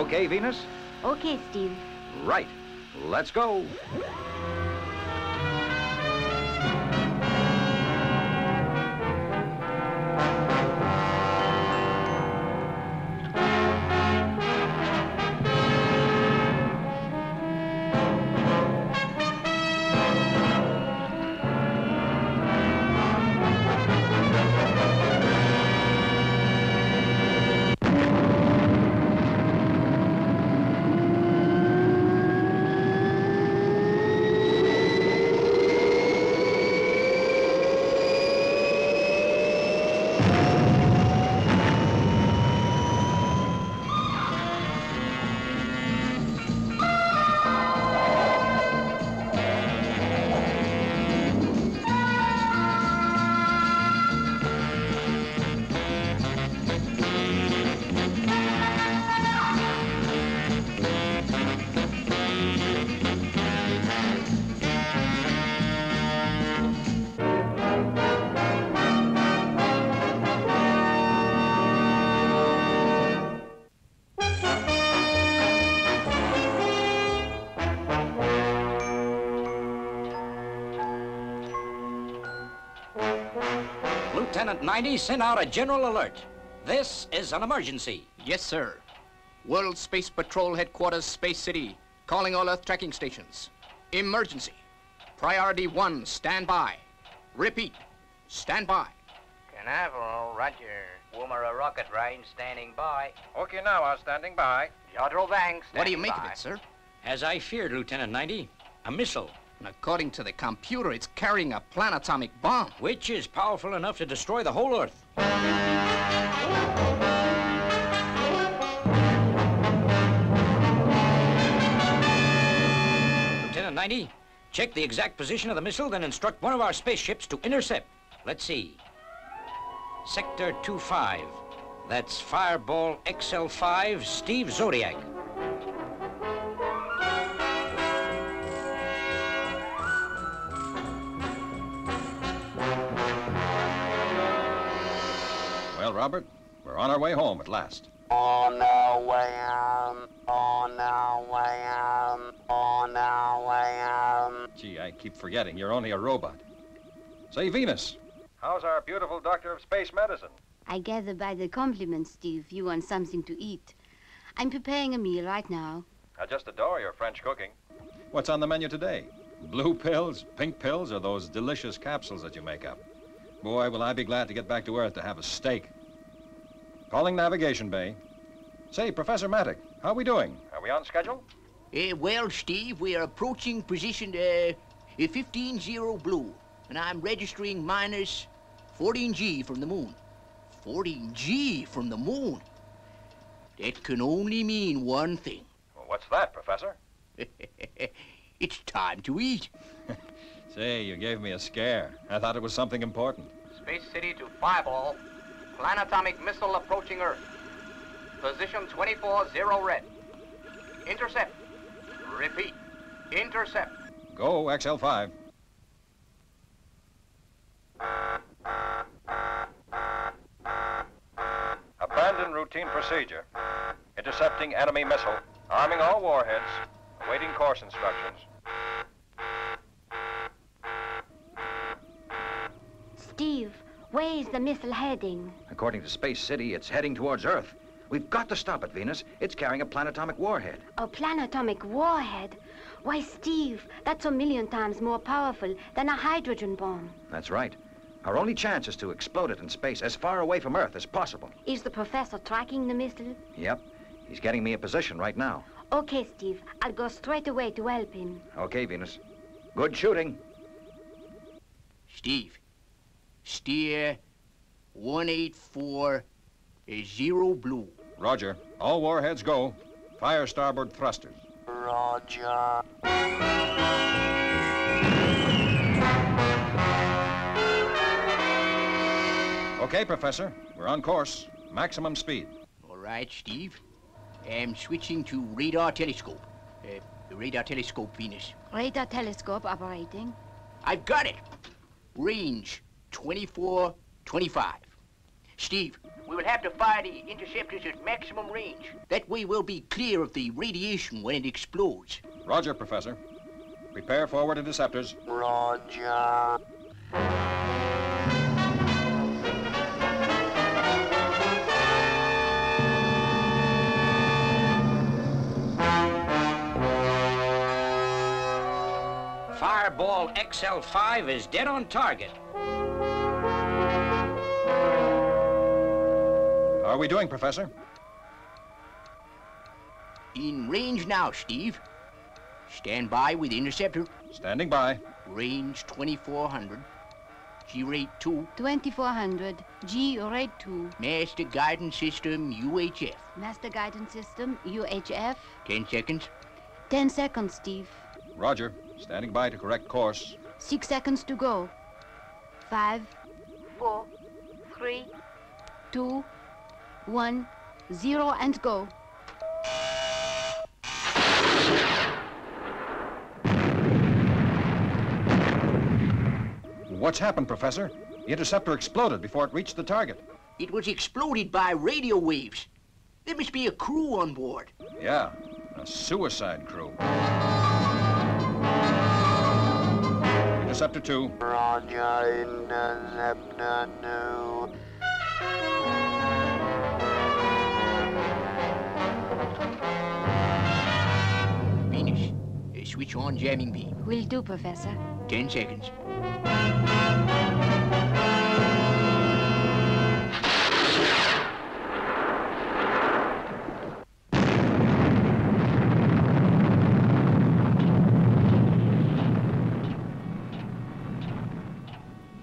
Okay, Venus? Okay, Steve. Right. Let's go. Lieutenant 90 sent out a general alert. This is an emergency. Yes, sir. World Space Patrol Headquarters, Space City, calling all Earth tracking stations. Emergency. Priority one, stand by. Repeat, stand by. Canaveral, roger. Woomera rocket range standing by. Okay, now I'm standing by. Jodrell Banks What do you make by. of it, sir? As I feared, Lieutenant 90, a missile, And according to the computer, it's carrying a planetomic bomb. which is powerful enough to destroy the whole Earth. Lieutenant 90, check the exact position of the missile, then instruct one of our spaceships to intercept. Let's see. Sector 25. That's Fireball XL5, Steve Zodiac. Robert, we're on our way home at last. On our way home, on our way home, on our way home. Gee, I keep forgetting you're only a robot. Say, Venus, how's our beautiful doctor of space medicine? I gather by the compliments, Steve, you want something to eat. I'm preparing a meal right now. I just adore your French cooking. What's on the menu today? Blue pills, pink pills, or those delicious capsules that you make up? Boy, will I be glad to get back to Earth to have a steak. Calling Navigation Bay. Say, Professor Matic, how are we doing? Are we on schedule? Eh, well, Steve, we are approaching position uh, 15-0 blue, and I'm registering minus 14G from the moon. 14G from the moon? That can only mean one thing. Well, what's that, Professor? it's time to eat. Say, you gave me a scare. I thought it was something important. Space City to Fireball. Planetomic missile approaching Earth. Position 24-0 red. Intercept. Repeat. Intercept. Go, XL5. Abandon routine procedure. Intercepting enemy missile. Arming all warheads. Awaiting course instructions. Steve, where is the missile heading? According to Space City, it's heading towards Earth. We've got to stop it, Venus. It's carrying a planetomic warhead. A planetomic warhead? Why, Steve, that's a million times more powerful than a hydrogen bomb. That's right. Our only chance is to explode it in space as far away from Earth as possible. Is the professor tracking the missile? Yep. He's getting me a position right now. Okay, Steve, I'll go straight away to help him. Okay, Venus. Good shooting. Steve, steer 184 zero blue. Roger. All warheads go. Fire starboard thrusters. Roger. Okay, Professor. We're on course. Maximum speed. All right, Steve. I'm switching to radar telescope. Uh, The radar telescope, Venus. Radar telescope operating. I've got it. Range 24, 25. Steve, we will have to fire the interceptors at maximum range. That way we'll be clear of the radiation when it explodes. Roger, Professor. Prepare forward interceptors. Roger. Fireball XL5 is dead on target. Are we doing, Professor? In range now, Steve. Stand by with interceptor. Standing by. Range 2400. G rate 2. 2400. G rate 2. Master guidance system UHF. Master guidance system UHF. 10 seconds. 10 seconds, Steve. Roger. Standing by to correct course. Six seconds to go. Five, four, three, two, one, zero, and go. What's happened, Professor? The interceptor exploded before it reached the target. It was exploded by radio waves. There must be a crew on board. Yeah, a suicide crew. Interceptor 2. Roger, Interceptor 2. Switch on jamming beam. Will do, Professor. 10 seconds.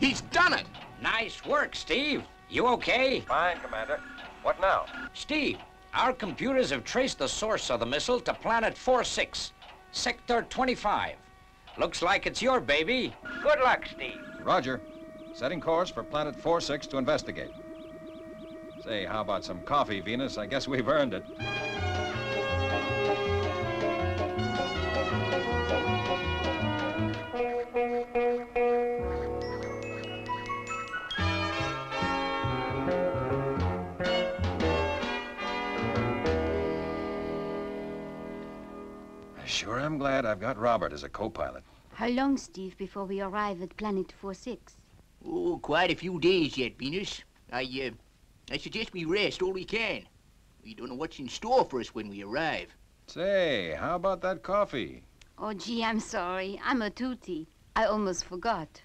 He's done it! Nice work, Steve. You okay? Fine, Commander. What now? Steve, our computers have traced the source of the missile to planet 4-6, Sector 25. Looks like it's your baby. Good luck, Steve. Roger. Setting course for planet 4-6 to investigate. Say, how about some coffee, Venus? I guess we've earned it. I've got Robert as a co-pilot. How long, Steve, before we arrive at planet 4-6? Oh, quite a few days yet, Venus. I, uh, I suggest we rest all we can. We don't know what's in store for us when we arrive. Say, how about that coffee? Oh, gee, I'm sorry. I'm a tootie. I almost forgot.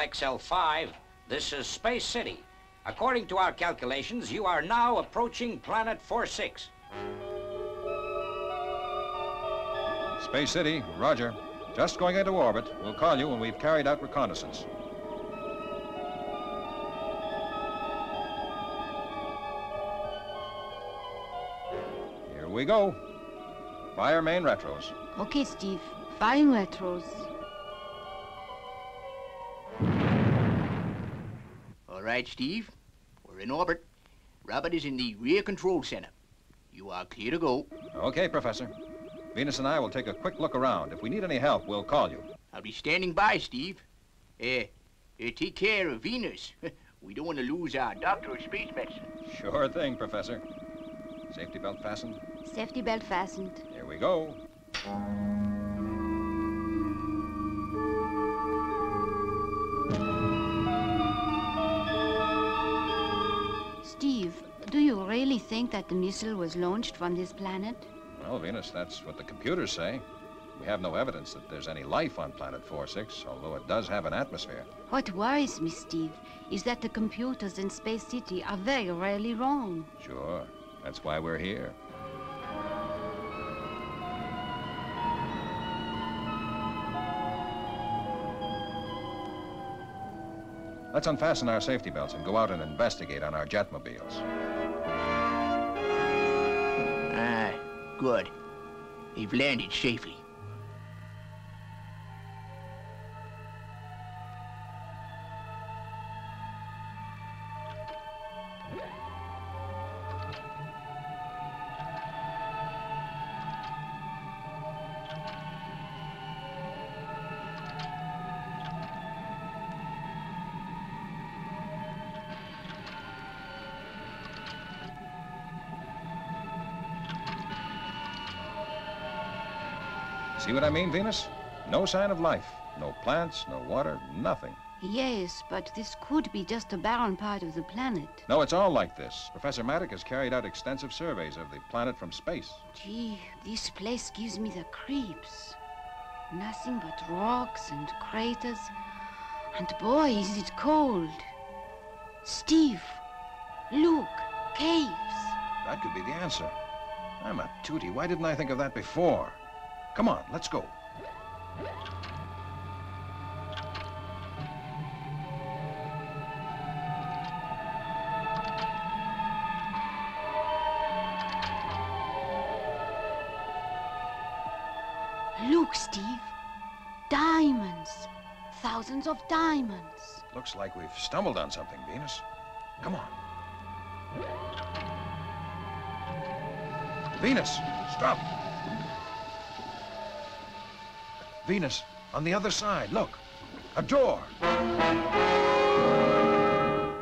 XL5, this is Space City. According to our calculations, you are now approaching planet 4-6. Space City, Roger. Just going into orbit. We'll call you when we've carried out reconnaissance. Here we go. Fire main retros. Okay, Steve. Firing retros. Right, Steve. We're in orbit. Robert is in the rear control center. You are clear to go. Okay, Professor. Venus and I will take a quick look around. If we need any help, we'll call you. I'll be standing by, Steve. Uh, uh take care of Venus. we don't want to lose our doctor of space medicine. Sure thing, Professor. Safety belt fastened. Safety belt fastened. Here we go. Think that the missile was launched from this planet? Well, Venus, that's what the computers say. We have no evidence that there's any life on Planet 4-6, although it does have an atmosphere. What worries me, Steve, is that the computers in Space City are very rarely wrong. Sure. That's why we're here. Let's unfasten our safety belts and go out and investigate on our jetmobiles. Good. They've landed safely. What I mean, Venus? No sign of life. No plants, no water, nothing. Yes, but this could be just a barren part of the planet. No, it's all like this. Professor Matic has carried out extensive surveys of the planet from space. Gee, this place gives me the creeps. Nothing but rocks and craters. And boy, is it cold. Steve, look, caves. That could be the answer. I'm a tootie. Why didn't I think of that before? Come on, let's go. Look, Steve. Diamonds. Thousands of diamonds. Looks like we've stumbled on something, Venus. Come on. Venus, stop. Venus, on the other side, look. A door.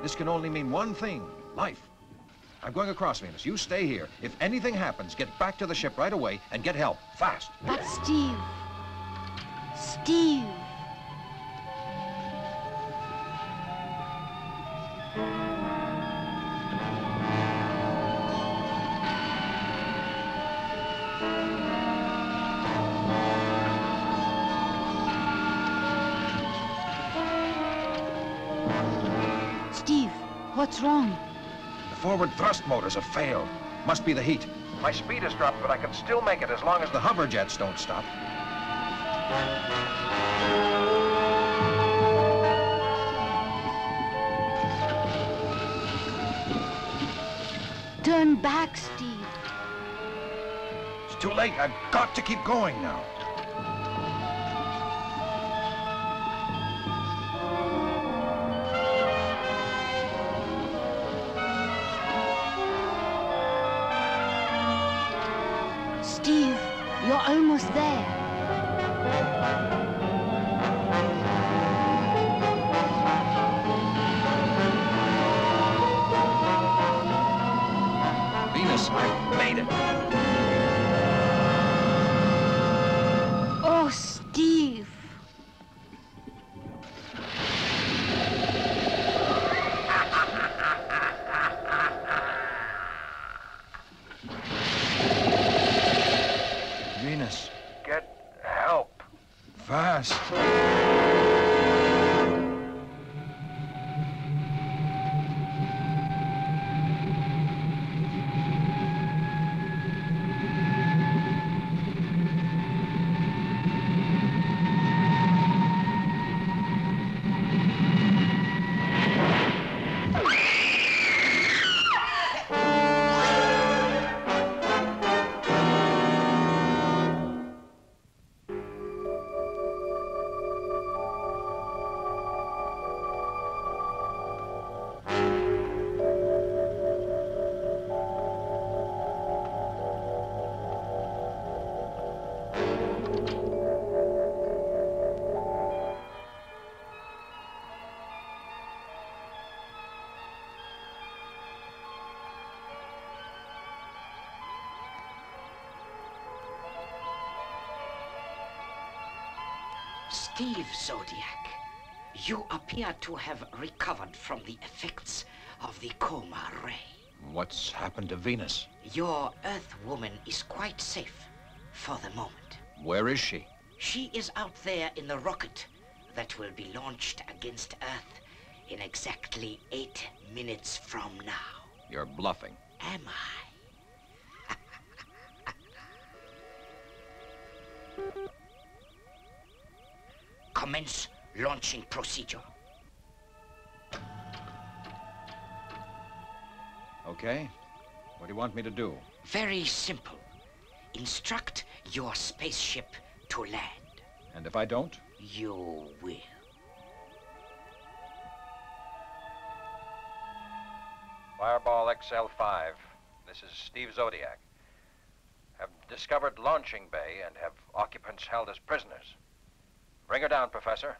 This can only mean one thing, life. I'm going across, Venus. You stay here. If anything happens, get back to the ship right away and get help, fast. But Steve. Steve. What's wrong? The forward thrust motors have failed. Must be the heat. My speed has dropped, but I can still make it as long as the hover jets don't stop. Turn back, Steve. It's too late. I've got to keep going now. I made it. Steve Zodiac, you appear to have recovered from the effects of the coma ray. What's happened to Venus? Your Earth woman is quite safe for the moment. Where is she? She is out there in the rocket that will be launched against Earth in exactly eight minutes from now. You're bluffing. Am I? Commence launching procedure. Okay. What do you want me to do? Very simple. Instruct your spaceship to land. And if I don't? You will. Fireball XL5. This is Steve Zodiac. Have discovered launching bay and have occupants held as prisoners. Bring her down, Professor.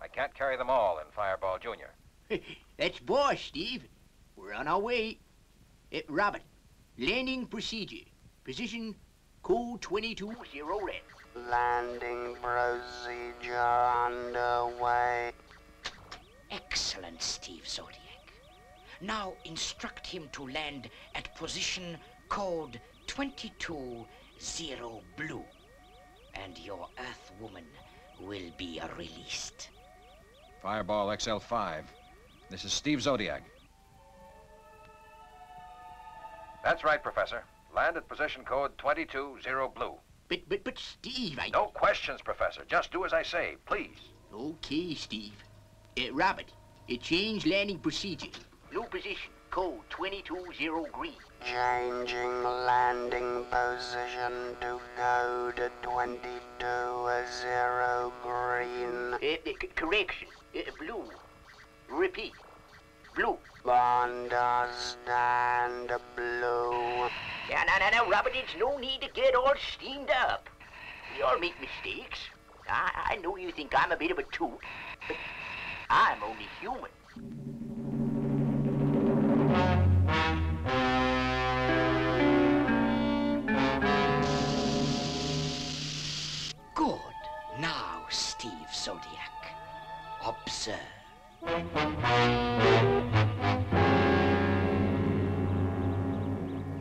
I can't carry them all in Fireball Junior. That's boss, Steve. We're on our way. Uh, Robert, landing procedure. Position code 22 zero red. Landing procedure underway. Excellent, Steve Zodiac. Now instruct him to land at position code 22 zero blue. And your Earth woman will be released. Fireball XL5. This is Steve Zodiac. That's right, Professor. Land at position code 220 blue. But, but, but, Steve, I... No questions, Professor. Just do as I say, please. Okay, Steve. Uh, Robert, uh, change landing procedure. Blue position, code 220 green. Changing landing position to code to 22 zero green. Uh, correction, uh, blue. Repeat, blue. Understand blue. Yeah, no, no, no, Robert, it's no need to get all steamed up. We all make mistakes. I, I know you think I'm a bit of a toot, but I'm only human. Observe.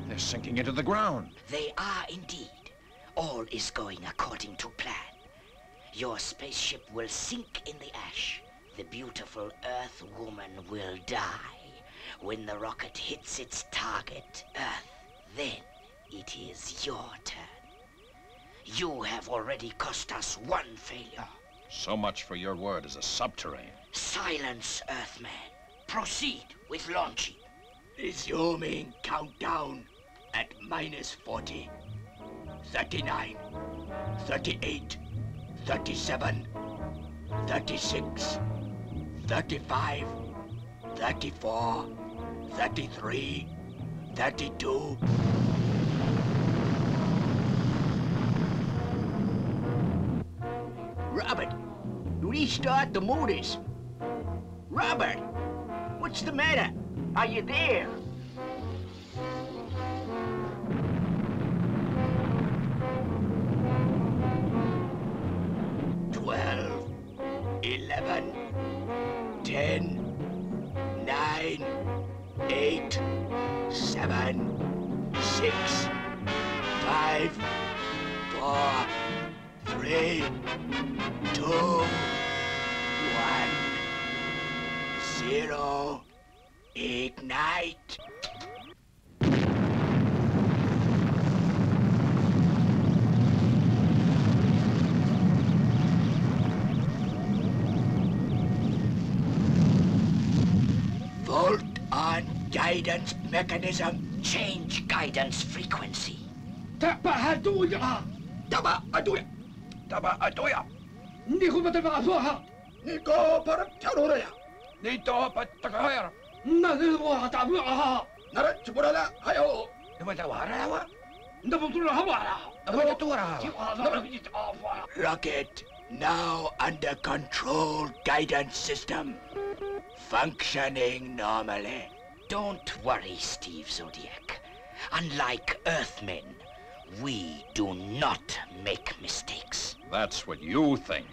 They're sinking into the ground. They are indeed. All is going according to plan. Your spaceship will sink in the ash. The beautiful Earth woman will die. When the rocket hits its target, Earth, then it is your turn. You have already cost us one failure. So much for your word as a subterranean. Silence, Earthman. Proceed with launching. Resuming countdown at minus 40, 39, 38, 37, 36, 35, 34, 33, 32. Restart the motors. Robert, what's the matter? Are you there? Twelve, eleven, ten, nine, eight, seven, six, Ignite. Volt on guidance mechanism. Change guidance frequency. Tabahaduya. Tabahaduya. Tabaatuya! Niko matabaasoha. Niko paraptaroraya. Nito patakahayar! Nadiwa tabuaha. Nara chipurala hayo. Namatawara Nabutula hawara. Namatawara Rocket now under control guidance system. Functioning normally. Don't worry, Steve Zodiac. Unlike Earthmen, we do not make mistakes. That's what you think.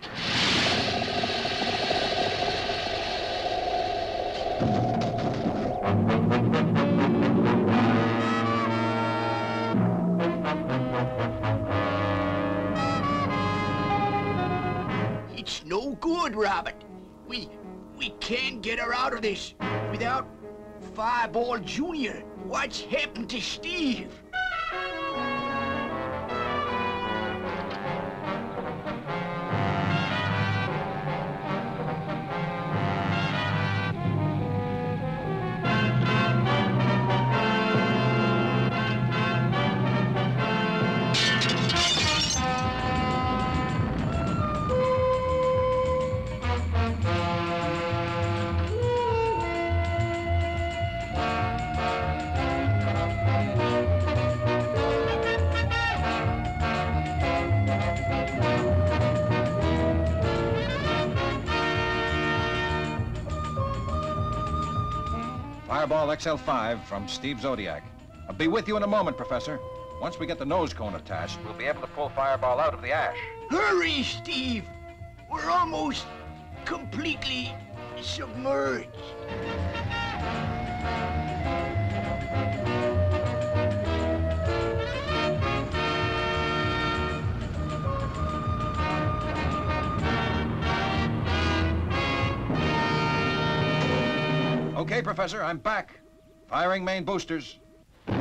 Can't get her out of this without Fireball Jr. What's happened to Steve? Fireball XL5 from Steve Zodiac. I'll be with you in a moment, Professor. Once we get the nose cone attached, We'll be able to pull Fireball out of the ash. Hurry, Steve! We're almost completely submerged. Okay, Professor, I'm back. Firing main boosters. All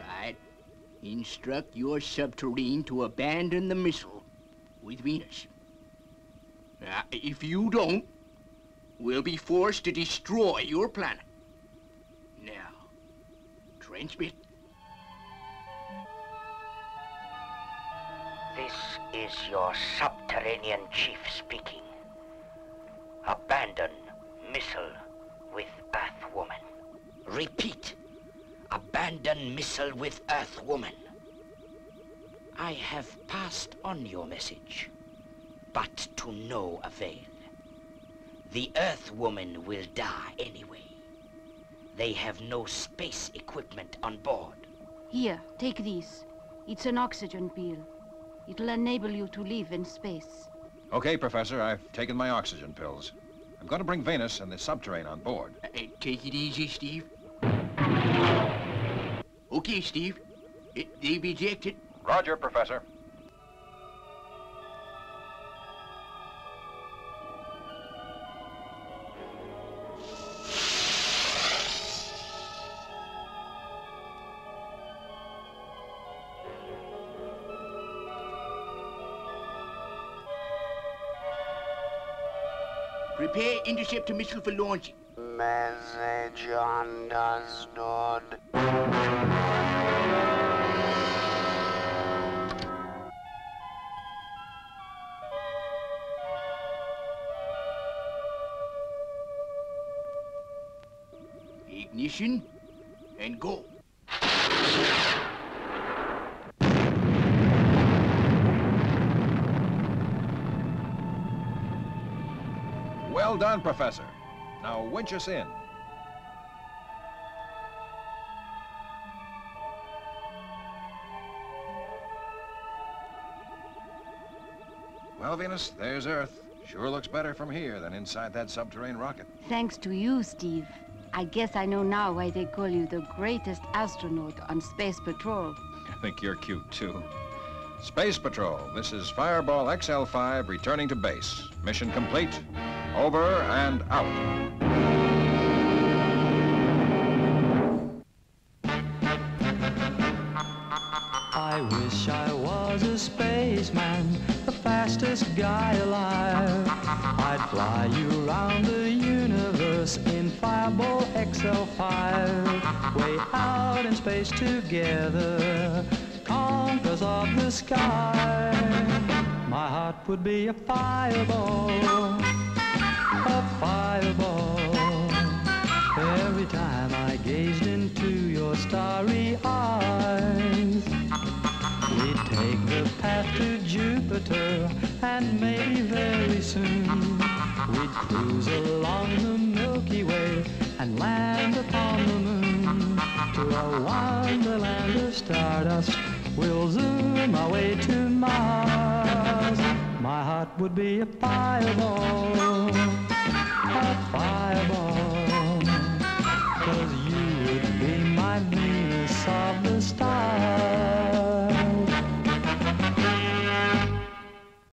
right. Instruct your Subterrain to abandon the missile with Venus. If you don't, we'll be forced to destroy your planet. Now, transmit. This is your subterranean chief speaking. Abandon missile with Earth Woman. Repeat. Abandon missile with Earth Woman. I have passed on your message, but to no avail. The Earth Woman will die anyway. They have no space equipment on board. Here, take this. It's an oxygen pill. It'll enable you to live in space. Okay, Professor, I've taken my oxygen pills. I'm going to bring Venus and the Subterrain on board. Uh, uh, take it easy, Steve. Okay, Steve. Uh, they've ejected. Roger, Professor. Prepare interceptor missile for launching. Message understood. Ignition and go. Well done, Professor. Now winch us in. Well, Venus, there's Earth. Sure looks better from here than inside that subterranean rocket. Thanks to you, Steve. I guess I know now why they call you the greatest astronaut on Space Patrol. I think you're cute, too. Space Patrol, this is Fireball XL5 returning to base. Mission complete. Over and out. I wish I was a spaceman, the fastest guy alive. I'd fly you around the universe in Fireball XL5. Way out in space together, conquerors of the sky. My heart would be a fireball, a fireball. Every time I gazed into your starry eyes, we'd take the path to Jupiter, and maybe very soon we'd cruise along the Milky Way and land upon the moon. To a wonderland of stardust, we'll zoom our way to Mars. My heart would be a fireball, fireball. Cause you'd be my Venus of